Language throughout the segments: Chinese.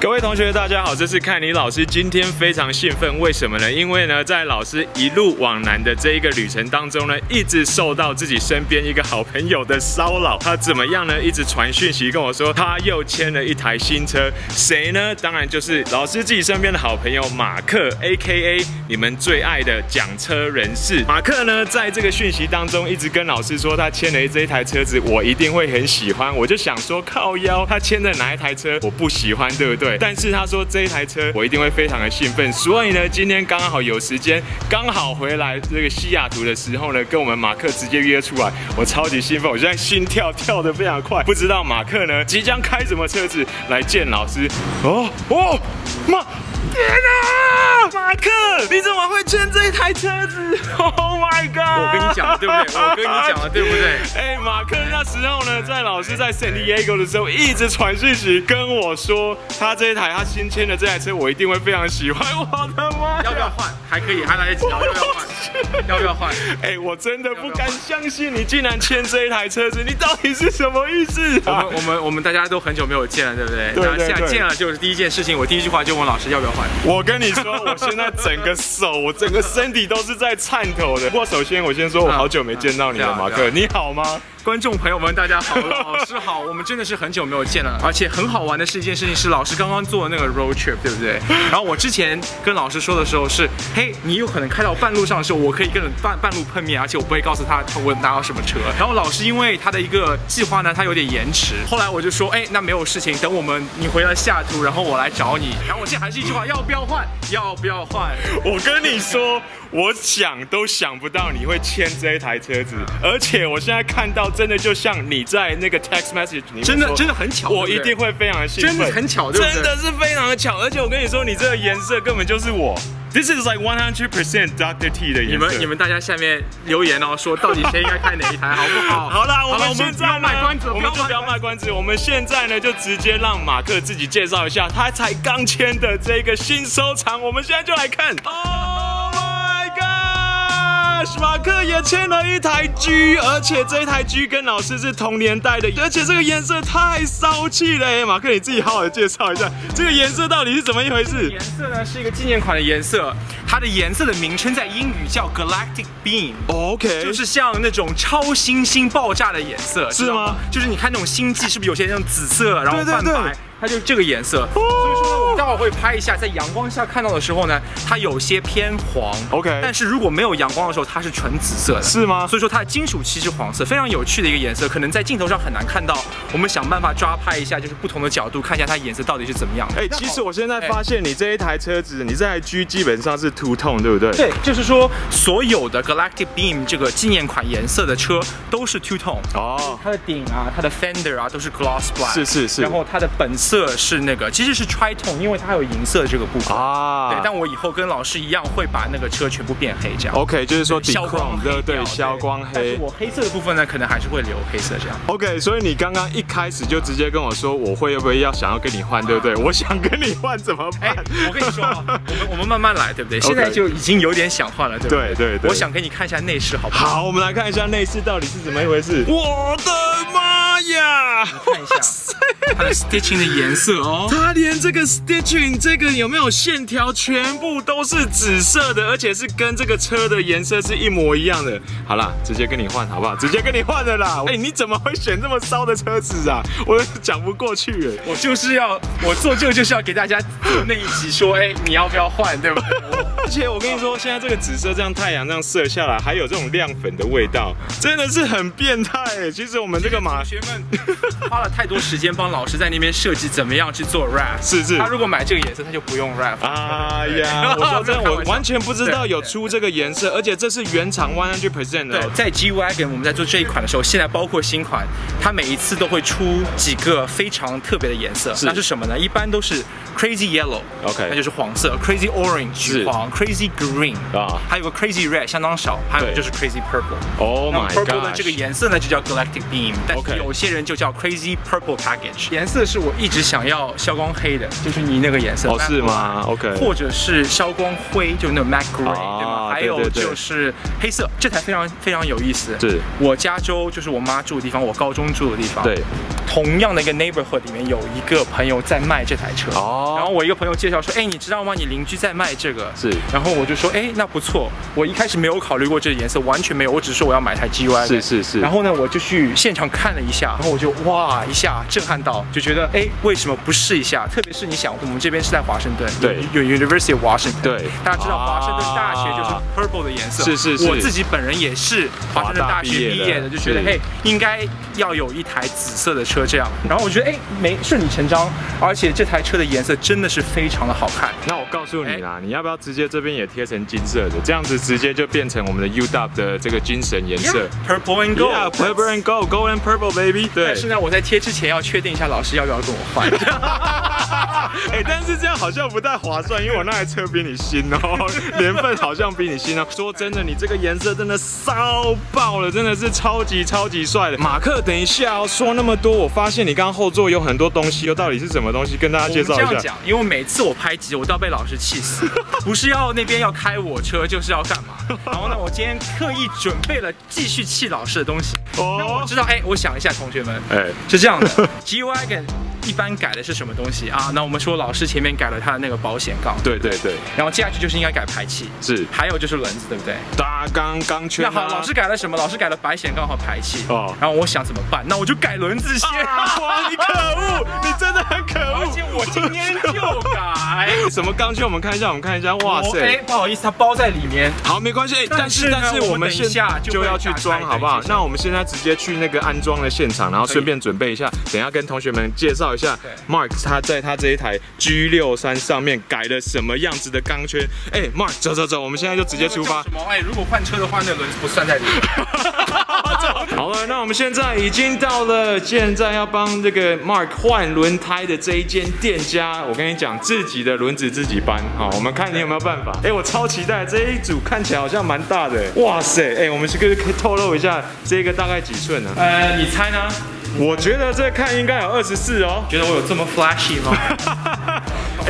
各位同学，大家好，这是看你老师。今天非常兴奋，为什么呢？因为呢，在老师一路往南的这一个旅程当中呢，一直受到自己身边一个好朋友的骚扰。他怎么样呢？一直传讯息跟我说，他又签了一台新车。谁呢？当然就是老师自己身边的好朋友马克，A.K.A 你们最爱的讲车人士。马克呢，在这个讯息当中一直跟老师说，他签了这一台车子，我一定会很喜欢。我就想说，靠腰，他签的哪一台车我不喜欢，对不对？但是他说这一台车我一定会非常的兴奋，所以呢，今天刚好有时间，刚好回来这个西雅图的时候呢，跟我们马克直接约出来，我超级兴奋，我现在心跳跳得非常快，不知道马克呢即将开什么车子来见老师？哦哦，马，天哪，马克，你怎么会牵这一台车子？Oh my god！我跟你讲了，对不对？我跟你讲了，对不对？哎，马克那时候呢，在老师在 San Diego 的时候，一直传讯息跟我说，他这一台他新签的这台车，我一定会非常喜欢。我的妈！要不要换？还可以，还来得及。要不要换？要不要换？哎，我真的不敢相信你竟然签这一台车子，你到底是什么意思？我们我们我们大家都很久没有见了，对不对？对对现在见了就是第一件事情，我第一句话就问老师要不要换。我跟你说，我现在整个手，我整个身体都是在颤抖的。不 过首先我先说，我好久没见到你了，马克，你好吗？观众朋友们，大家好，老师好，我们真的是很久没有见了，而且很好玩的是一件事情是，老师刚刚做的那个 road trip，对不对？然后我之前跟老师说的时候是，嘿，你有可能开到半路上的时候，我可以跟你半半路碰面，而且我不会告诉他我拿到什么车。然后老师因为他的一个计划呢，他有点延迟，后来我就说，哎，那没有事情，等我们你回了下图，然后我来找你。然后我现在还是一句话，要不要换？要不要换？我跟你说，我想都想不到你会签这一台车子，而且我现在看到真的就像你在那个 text message 里面真的真的很巧，我一定会非常的兴奋，真的很巧？真的是非常的巧，而且我跟你说，你这个颜色根本就是我，This is like one hundred percent Dr. T 的颜色。你们你们大家下面留言哦，说到底谁应该开哪一台，好不好？好啦，我们现在呢不要卖关子，我们就不要卖关子。我们现在呢，就直接让马克自己介绍一下他才刚签的这个新收藏。我们现在就来看。Oh my 马克也签了一台 G，而且这一台 G 跟老师是同年代的，而且这个颜色太骚气了耶！马克你自己好好的介绍一下，这个颜色到底是怎么一回事颜色呢是一个纪念款的颜色，它的颜色的名称在英语叫 Galactic Beam。？OK，就是像那种超新星爆炸的颜色，是吗？就是你看那种星际，是不是有些那种紫色，然后对对对泛白，它就是这个颜色。所以说呢，我们待会儿会拍一下，在阳光下看到的时候呢，它有些偏黄。OK 但是如果没有阳光的时候，它是纯紫色的。是吗所以说它的金属漆是黄色，非常有趣的一个颜色，可能在镜头上很难看到。我们想办法抓拍一下，就是不同的角度看一下它颜色到底是怎么样的。哎、其实我现在发现你这一台车子，你这台 G 基本上是 two tone，对不对？。对，就是说所有的 Galactic Beam 这个纪念款颜色的车都是 two tone。哦，它的顶啊，它的 fender 啊，都是 gloss black，是是是然后它的本色是那个，其实是 tritone，因为它有银色这个部分。啊，对，但我以后跟老师一样会把那个车全部变黑，这样。OK，就是说消光黑对对，消光黑。但是我黑色的部分呢，可能还是会留黑色这样。OK，所以你刚刚一开始就直接跟我说，我会不会要想要跟你换，对不对？我想跟你换怎么哎办？，我跟你说啊，我们 我们慢慢来，对不对？现在就已经有点想换了，对不对？对对对我想给你看一下内饰，好不好？好，我们来看一下内饰到底是怎么一回事。我的妈呀！看一下它的 stitching 的颜色哦。它连这个 stitching 这个有没有线条，全部都是紫色的，而且是跟这个车的颜色是一模一样的。好啦，直接跟你换好不好？直接跟你换的啦。哎、你怎么会选这么骚的车子啊？我讲不过去哎。我就是要，我做这个就是要给大家做那一集说，哎，你要不要换，对吧？而且我跟你说，现在这个紫色这样太阳这样射下来，还有这种亮粉的味道，真的是很变态哎。其实我们这个马同学们花了太多时间帮老师在那边设计怎么样去做 rap，是是。他如果买这个颜色，他就不用 rap。哎呀，我说 真的，我完全不知道有出这个颜色，而且这是原厂 one hundred percent 的。在 G Wagon 我们在做这一款的时候，现在包括新款，它每一次都会出几个非常特别的颜色。是。那是什么呢？一般都是 Crazy Yellow，OK。那就是黄色。；Crazy Orange 是。橘黄；Crazy Green 啊。还有个 Crazy Red 相当少，还有对。就是 Crazy Purple。Oh 那 my purple 的这个颜色呢就叫 Galactic Beam，但有些人就叫 Crazy Purple Package。颜色是我一直想要消光黑的，就是你那个颜色。哦是吗？OK 或者是消光灰，就那种 Mac Gray，、啊对吗？还有就是黑色，这台非常非常有意思。是我加州就是我妈住的地方，我高中住的地方。对，同样的一个 neighborhood 里面有一个朋友在卖这台车。哦哦然后我一个朋友介绍说，哎，你知道吗？你邻居在卖这个。是然后我就说，哎，那不错。我一开始没有考虑过这个颜色，完全没有，我只是说我要买台 G Y。是是是然后呢，我就去现场看了一下，然后我就哇一下震撼到，就觉得哎，为什么不试一下？特别是你想，我们这边是在华盛顿，对有 University of Washington。对大家知道华盛顿大学就是啊 purple 的颜色。是是是我自己本人也是华盛顿大学毕业的，就觉得是嘿，应该要有一台紫色的车这样。然后我觉得哎，没顺理成章，而且这台车的颜色真的是非常的好看。那我告诉你啦，你要不要直接这边也贴成金色的，这样子直接就变成我们的 UW 的这个精神颜色。Purple and gold。Yeah, purple and gold, gold and purple, baby。对但。是呢，我在贴之前要确定一下老师要不要跟我换。哎、但是这样好像不太划算，因为我那台车比你新哦，年份好像比你新哦。说真的，你这个颜色真的骚爆了，真的是超级超级帅的。马克，等一下哦，说那么多，我发现你刚刚后座有很多东西又，到底是什么东西？跟大家介绍一下。这样讲，因为每次我拍集，我都要被老师气死，不是要那边要开我车，就是要干嘛。然后呢，我今天刻意准备了继续气老师的东西。那我哦，知道，哎，我想一下，同学们，哎，是这样的，G Wagon 一般改的是什么东西啊？那我们说老师前面改了他的那个保险杠，对对对，然后接下去就是应该改排气，是还有就是轮子，对不对？大钢钢圈、啊。那好，老师改了什么？老师改了保险杠和排气。哦然后我想怎么办？那我就改轮子先。啊哇，你可恶，你真的很可恶。而且我今天就改。什么钢圈？我们看一下，我们看一下。哇塞，，不好意思，它包在里面。好，没关系。哎但是但是我我们现下就要去装，好不好那我们现在直接去那个安装的现场，然后顺便准备一下，等一下跟同学们介绍一下 Mark 他在他这一台 G 六三上面改了什么样子的钢圈。哎，Mark，走走走，我们现在就直接出发什。么？哎，如果换车的话，那轮子不算在里面。好了，那我们现在已经到了现在要帮这个 Mark 换轮胎的这一间店家。我跟你讲，自己的轮子自己搬。好，我们看你有没有办法。哎，我超期待这一组，看起来好像蛮大的。哇塞，哎，我们是不是可以透露一下这个大概几寸呢？呃，你猜呢？我觉得这看应该有二十四哦。觉得我有这么 flashy 吗？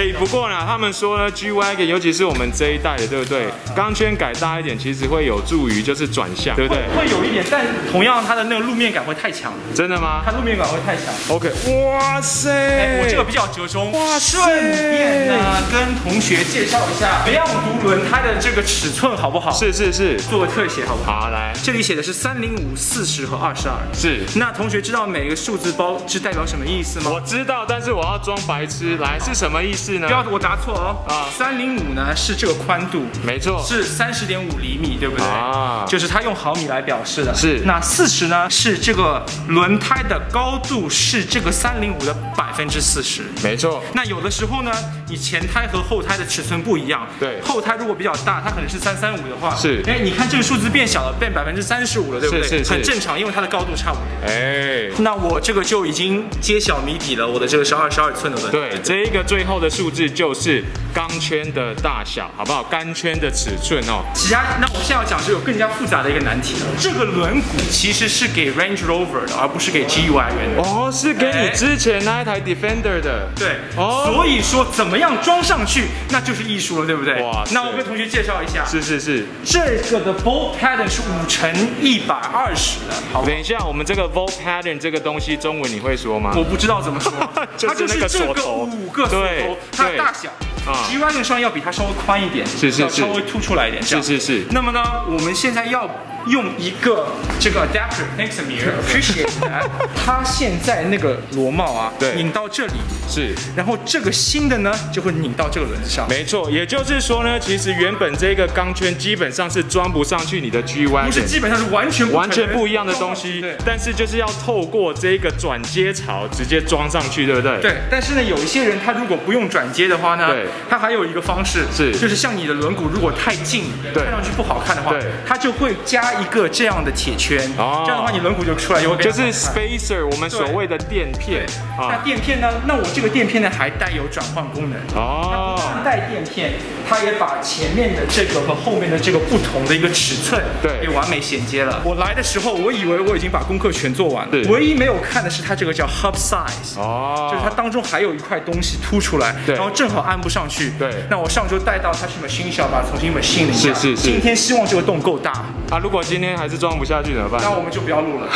哎、不过呢，他们说呢，G Wagon，尤其是我们这一代的，对不对？钢圈改大一点，其实会有助于就是转向，对不对？会有一点，但同样它的那个路面感会太强，真的吗它路面感会太强。？OK，哇塞！哎，我这个比较折中。哇塞顺便呢，跟同学介绍一下培养读轮胎的这个尺寸好不好？是是是，做个特写好不好？好来，这里写的是三零五、四十和二十二。是。那同学知道每个数字包是代表什么意思吗？我知道，但是我要装白痴，来是什么意思呢不？要我答错哦。啊三零五呢是这个宽度，没错，是三十点五厘米，对不对？啊就是它用毫米来表示的。是那四十呢是这个轮胎的高度是这个三零五的百分之四十。没错，那有的时候呢，你前胎和后胎的尺寸不一样。对后胎如果比较大，它可能是三三五的话，是哎，你看这个数字变小了，变百分之三十五了，对不对？是是是很正常，因为它的高度差不多。哎，那我这个就已经揭晓谜底了，我的这个是二十二寸的轮胎。对，这一个最后的数字就是钢圈的大小，好不好？钢圈的尺寸哦。其他，那我现在要讲是有更加复杂的一个难题了。这个轮毂其实是给 Range Rover 的，而不是给 G Wagon 的。哦，是给哎你之前那一台 Defender 的。对，哦所以说怎么样装上去，那就是艺术了，对不对？哇那我跟同学介绍一下，是是是。这个的 bolt pattern 是五乘一百二十的，好等一下，我们这个 volt pattern 这个东西，中文你会说吗？我不知道怎么说，就是它就是那个这个五个锁对头，它的大小。啊，G Wagon 上要比它稍微宽一点，是是是要稍微凸出来一点，是是是。那么呢，我们现在要用一个这个 adapter，thanks Amir appreciate that。它现在那个螺帽啊，对拧到这里，是。然后这个新的呢就会拧到这个轮子上。没错，也就是说呢，其实原本这个钢圈基本上是装不上去你的 G Y，不是，基本上是完全完全不一样的东西对，但是就是要透过这个转接槽直接装上去，对不对？对，但是呢，有一些人他如果不用转接的话呢，对他还有一个方式是就是像你的轮毂如果太近，对看上去不好看的话对，他就会加一个这样的铁圈，哦这样的话你轮毂就出来就会就是 spacer，我们所谓的垫片那啊。垫片呢？那我这个垫片呢还带有转换功能。哦，带垫片，它也把前面的这个和后面的这个不同的一个尺寸，对给完美衔接了。我来的时候，我以为我已经把功课全做完了，是唯一没有看的是它这个叫 hub size。哦，就是它当中还有一块东西凸出来，对然后正好安不上去。对那我上周带到它去 machine shop 把它重新 machine 了一下。是是是今天希望这个洞够大，啊，如果今天还是装不下去怎么办？那我们就不要录了。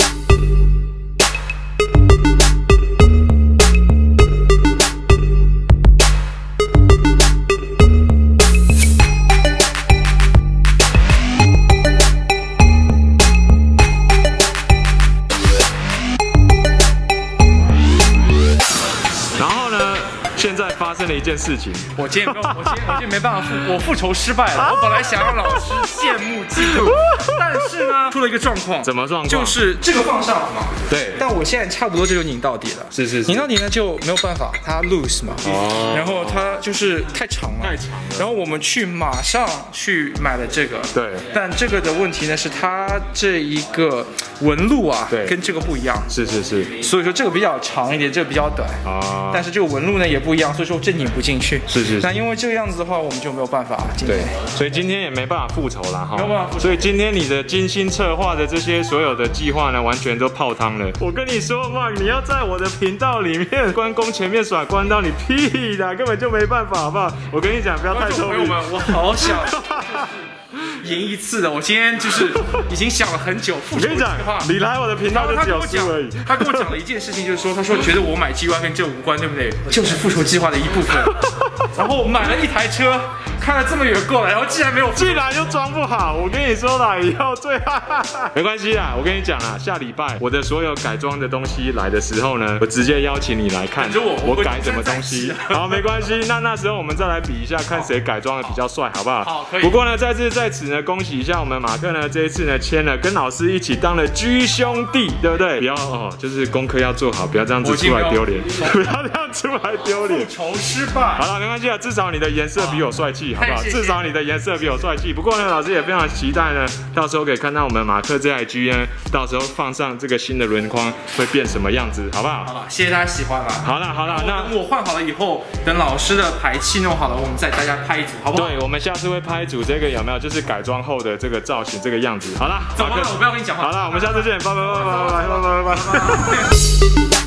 一件事情，我今天没有，我今天我今天没办法复，我复仇失败了。我本来想让老师羡慕嫉妒，但是呢，出了一个状况，怎么状况？就是这个放上了嘛，对，但我现在差不多就有拧到底了。是是是拧到底呢就没有办法，它 loose 嘛，哦然后它就是太长了，太长了然后我们去马上去买了这个，对但这个的问题呢是它这一个纹路啊，对跟这个不一样，是是是所以说这个比较长一点，这个比较短。啊，但是这个纹路呢也不一样，所以说这拧不进去。是是是那因为这个样子的话，我们就没有办法对。，所以今天也没办法复仇了哈，没有办法复仇所以今天你的精心策划的这些所有的计划呢，完全都泡汤了。我跟你说，Mark，你要在我的频道里面关公前面耍关到，你屁的，根本就没办法，好不好？我跟你讲，不要太聪明。朋友们，我好想 赢一次的。我今天就是 已经想了很久，复仇计划。，你来我的频道他跟我讲输而已。，他跟我讲了一件事情，就是说，他说觉得我买 G Y 跟这无关，对不对？就是复仇计划的一部分。然后买了一台车，开了这么远过来，然后竟然没有 既然又装不好，我跟你说啦，以后最哈 哈没关系啦。我跟你讲啦，下礼拜我的所有改装的东西来的时候呢，我直接邀请你来看我我改什么东西。好，没关系，那那时候我们再来比一下，看谁改装的比较帅，好不好？好可以不过呢，再次在此呢，恭喜一下我们马克呢，这一次呢签了跟老师一起当了居兄弟，对不对？不要哦，就是功课要做好，不要这样子出来丢脸，不要这样出来丢脸复。仇失败。好了，没关系啊，至少你的颜色比我帅气，好不好？至少你的颜色比我帅气。不过呢，老师也非常期待呢，到时候可以看到我们马克这台 G N，，到时候放上这个新的轮框会变什么样子，好不好？好了，谢谢大家喜欢了。好了好了，那我换好了以后，等老师的排气弄好了，我们再大家拍一组，好不好？对，我们下次会拍一组这个有没有？就是改装后的这个造型，这个样子。好了，走吧，我不要跟你讲话。好了，我们下次见，拜拜拜拜拜拜拜拜拜。拜。